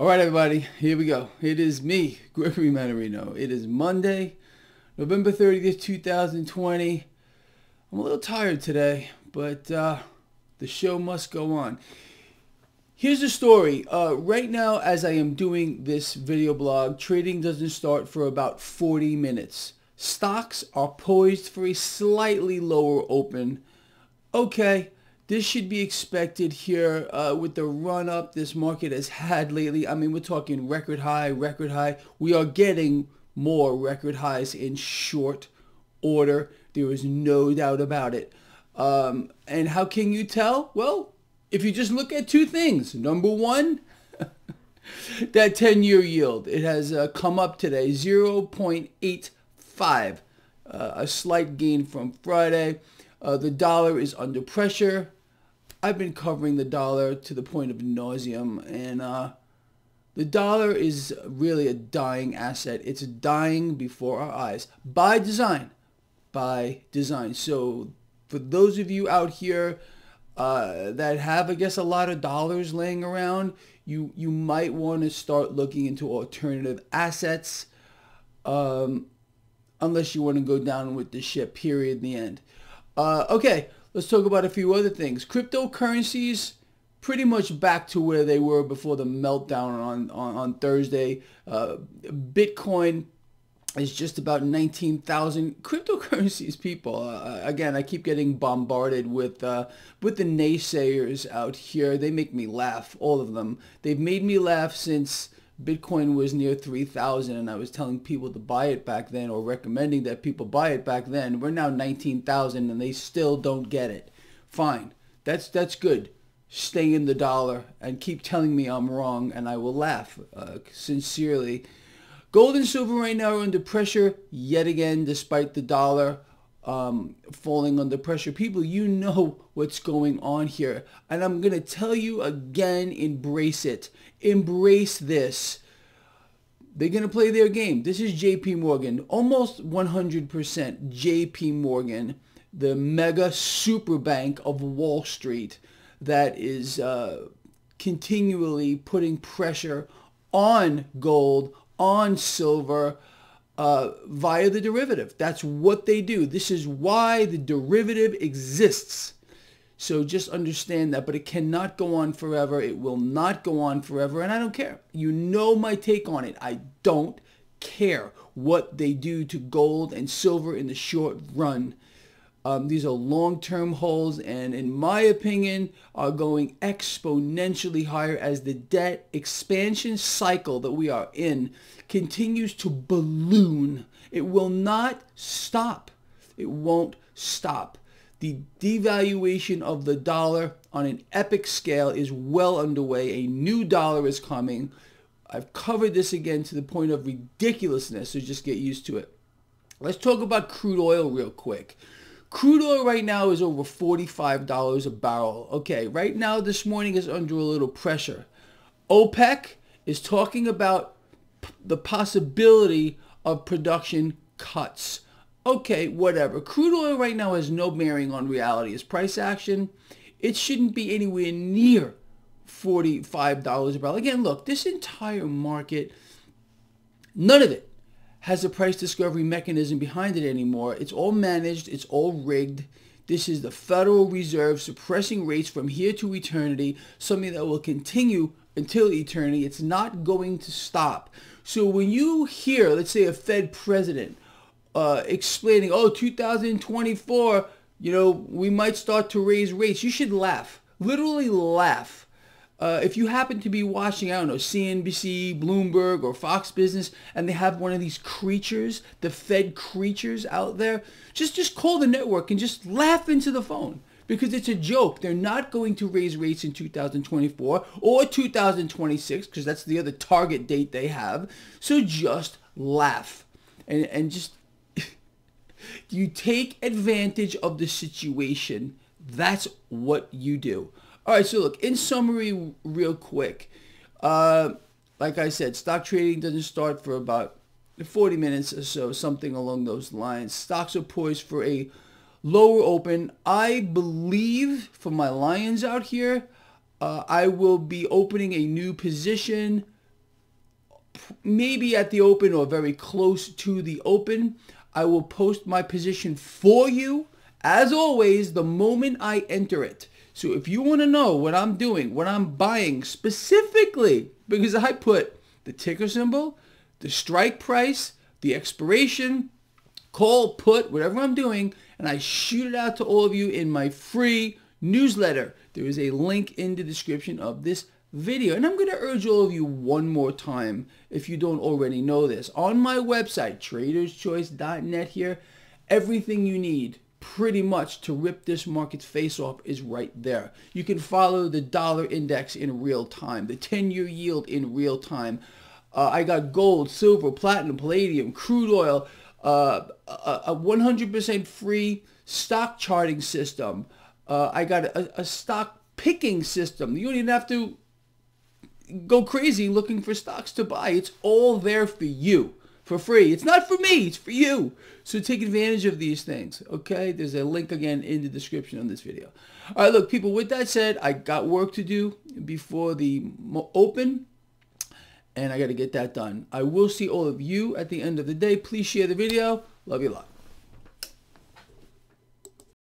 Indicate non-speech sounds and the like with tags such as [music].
All right, everybody, here we go. It is me, Gregory Mannarino. It is Monday, November 30th, 2020. I'm a little tired today, but uh, the show must go on. Here's the story. Uh, right now, as I am doing this video blog, trading doesn't start for about 40 minutes. Stocks are poised for a slightly lower open. Okay, this should be expected here uh, with the run up this market has had lately. I mean, we're talking record high, record high. We are getting more record highs in short order. There is no doubt about it. Um, and how can you tell? Well, if you just look at two things. Number one, [laughs] that 10-year yield. It has uh, come up today, 0.85, uh, a slight gain from Friday. Uh, the dollar is under pressure. I've been covering the dollar to the point of nauseum, and uh, the dollar is really a dying asset. It's dying before our eyes by design, by design. So for those of you out here uh, that have, I guess, a lot of dollars laying around, you you might want to start looking into alternative assets, um, unless you want to go down with the ship. Period. In the end. Uh, okay let's talk about a few other things. Cryptocurrencies, pretty much back to where they were before the meltdown on, on, on Thursday. Uh, Bitcoin is just about 19,000 cryptocurrencies people. Uh, again, I keep getting bombarded with uh, with the naysayers out here. They make me laugh, all of them. They've made me laugh since Bitcoin was near 3,000 and I was telling people to buy it back then or recommending that people buy it back then. We're now 19,000 and they still don't get it. Fine. That's that's good. Stay in the dollar and keep telling me I'm wrong and I will laugh uh, sincerely. Gold and silver right now are under pressure yet again despite the dollar um, falling under pressure. People, you know what's going on here. And I'm going to tell you again, embrace it. Embrace this. They're going to play their game. This is JP Morgan, almost 100% JP Morgan, the mega super bank of Wall Street that is uh, continually putting pressure on gold, on silver, uh, via the derivative. That's what they do. This is why the derivative exists. So just understand that, but it cannot go on forever. It will not go on forever, and I don't care. You know my take on it. I don't care what they do to gold and silver in the short run. Um, these are long-term holds and in my opinion are going exponentially higher as the debt expansion cycle that we are in continues to balloon. It will not stop. It won't stop. The devaluation of the dollar on an epic scale is well underway. A new dollar is coming. I've covered this again to the point of ridiculousness, so just get used to it. Let's talk about crude oil real quick. Crude oil right now is over $45 a barrel. Okay, right now this morning is under a little pressure. OPEC is talking about the possibility of production cuts. Okay, whatever. Crude oil right now has no bearing on reality. It's price action. It shouldn't be anywhere near $45 a barrel. Again, look, this entire market, none of it has a price discovery mechanism behind it anymore. It's all managed. It's all rigged. This is the Federal Reserve suppressing rates from here to eternity, something that will continue until eternity. It's not going to stop. So when you hear, let's say, a Fed president uh, explaining, oh, 2024, you know, we might start to raise rates, you should laugh. Literally laugh uh, if you happen to be watching, I don't know, CNBC, Bloomberg, or Fox Business, and they have one of these creatures, the Fed creatures out there, just just call the network and just laugh into the phone because it's a joke. They're not going to raise rates in 2024 or 2026 because that's the other target date they have. So just laugh and and just [laughs] you take advantage of the situation. That's what you do. All right, so look, in summary, real quick, uh, like I said, stock trading doesn't start for about 40 minutes or so, something along those lines. Stocks are poised for a lower open. I believe for my lions out here, uh, I will be opening a new position maybe at the open or very close to the open. I will post my position for you, as always, the moment I enter it. So if you want to know what I'm doing, what I'm buying specifically, because I put the ticker symbol, the strike price, the expiration, call, put, whatever I'm doing, and I shoot it out to all of you in my free newsletter. There is a link in the description of this video. And I'm going to urge all of you one more time, if you don't already know this. On my website, traderschoice.net here, everything you need pretty much to rip this market's face off is right there. You can follow the dollar index in real time, the 10-year yield in real time. Uh, I got gold, silver, platinum, palladium, crude oil, uh, a 100% free stock charting system. Uh, I got a, a stock picking system. You don't even have to go crazy looking for stocks to buy. It's all there for you for free. It's not for me, it's for you. So take advantage of these things, okay? There's a link again in the description on this video. All right, look, people, with that said, I got work to do before the open, and I got to get that done. I will see all of you at the end of the day. Please share the video. Love you a lot.